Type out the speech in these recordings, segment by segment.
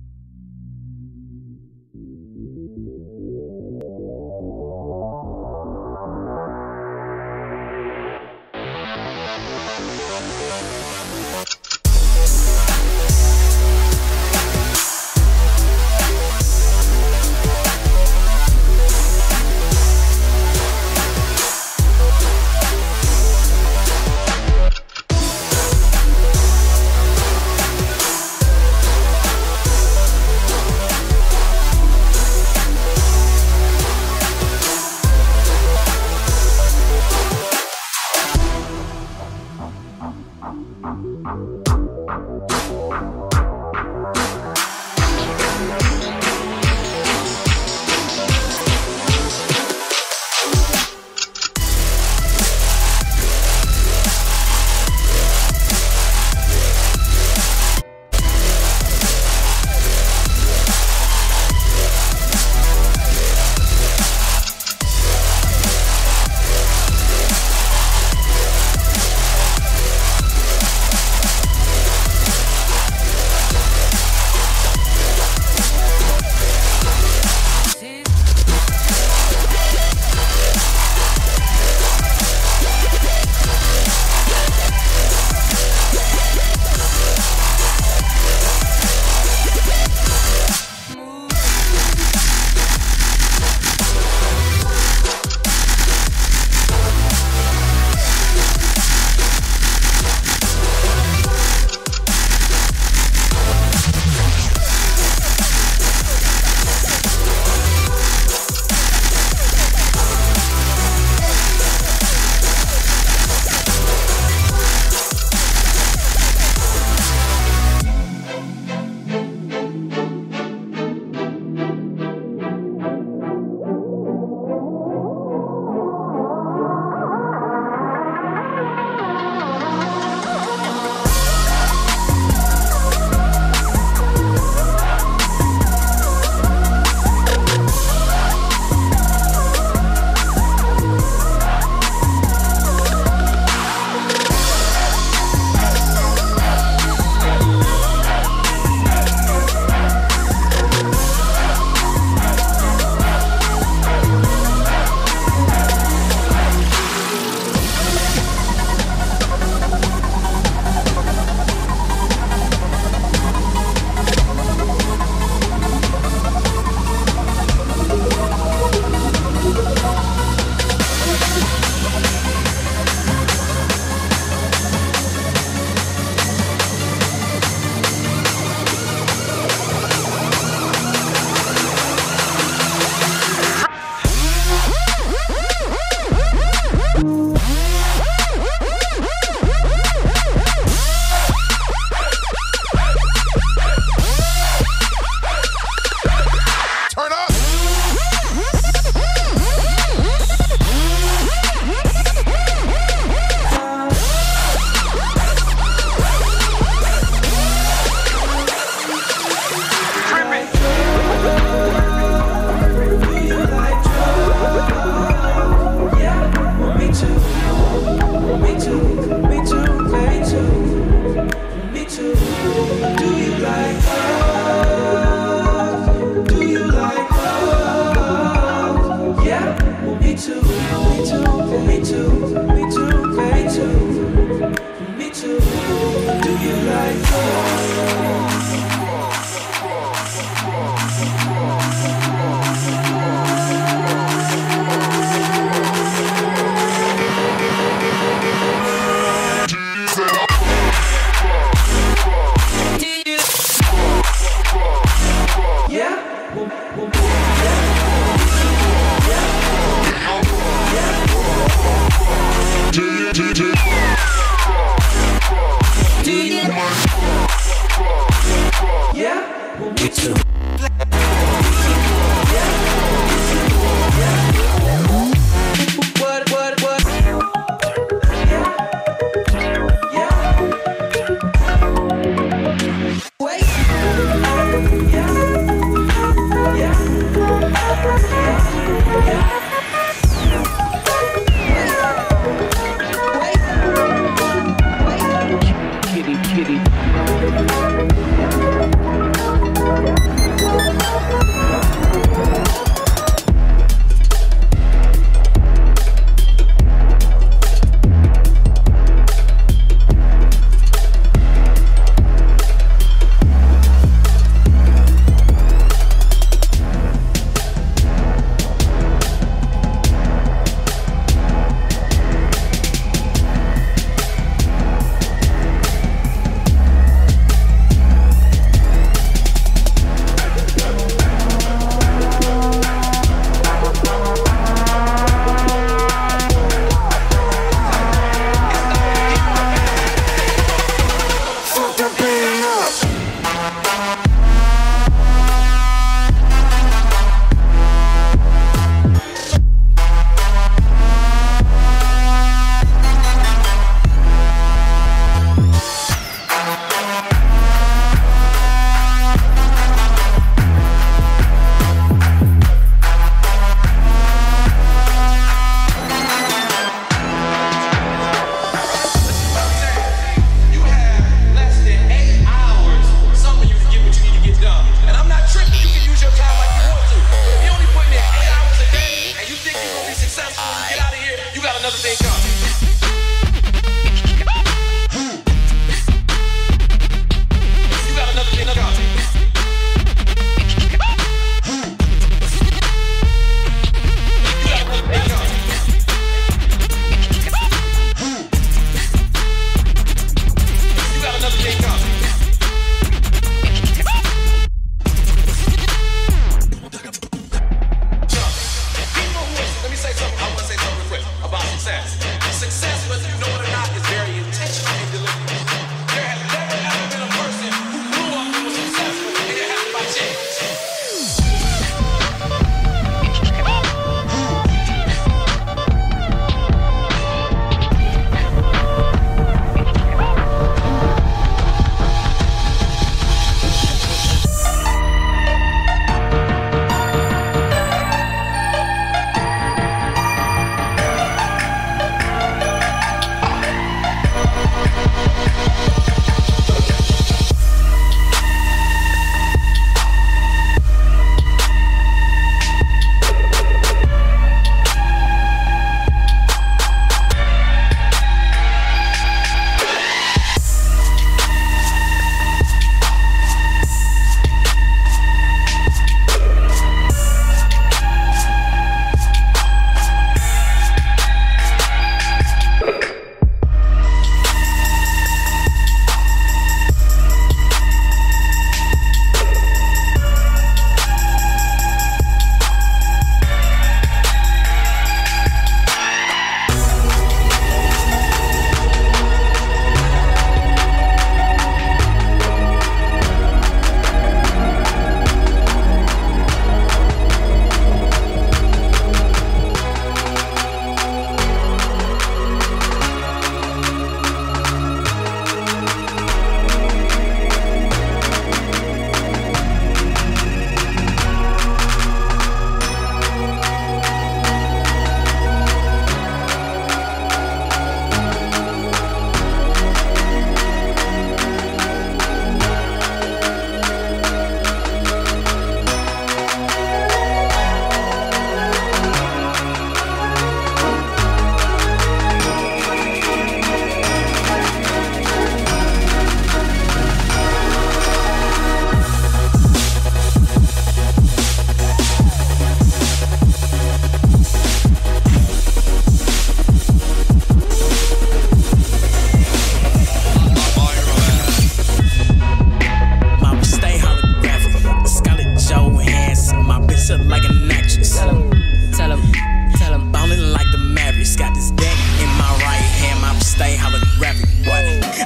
kitty.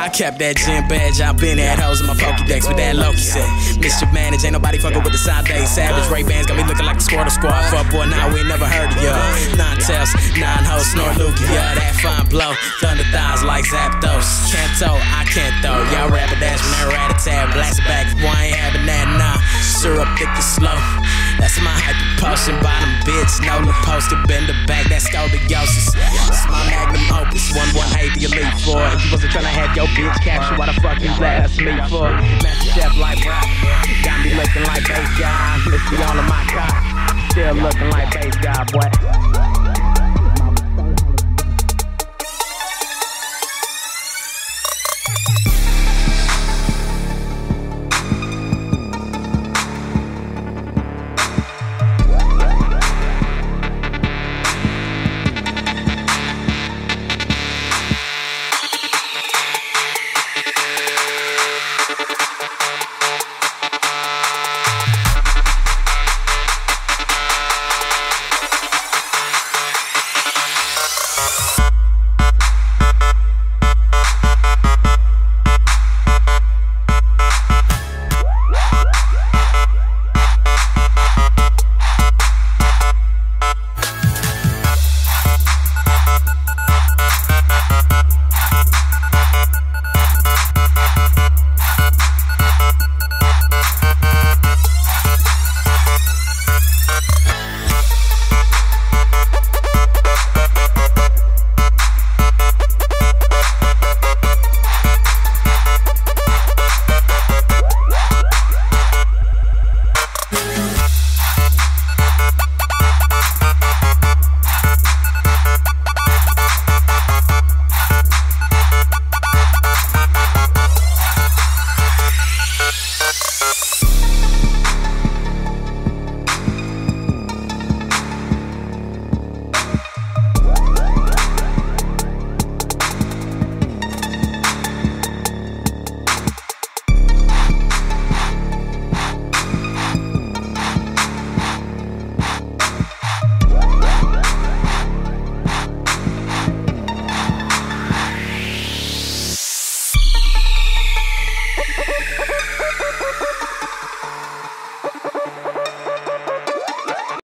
I kept that gym badge, I've been at hoes in my Pokedex with that Loki set. Mr. Manage, ain't nobody fucking with the side day. Savage Ray Bans got me looking like the Squirtle Squad. Fuck boy, now we ain't never heard of y'all. Ninetales, nine hoes, snort loogie, yeah, that fine blow. Thunder thighs like Zapdos. Kanto, I can't though. Y'all rapper dash from that rat tab, blast back. I ain't having that, nah. Syrup thick and slow. That's my hyper potion, bottom bitch. No the poster, bend the back, that's scoliosis. It's my magnum opus, 118 the elite four. If you wasn't trying to have your bitch captured, why the fuck you ask me for? Master chef like rock, got me looking like bass guy. Missy all of my cock, still looking like bass guy, boy.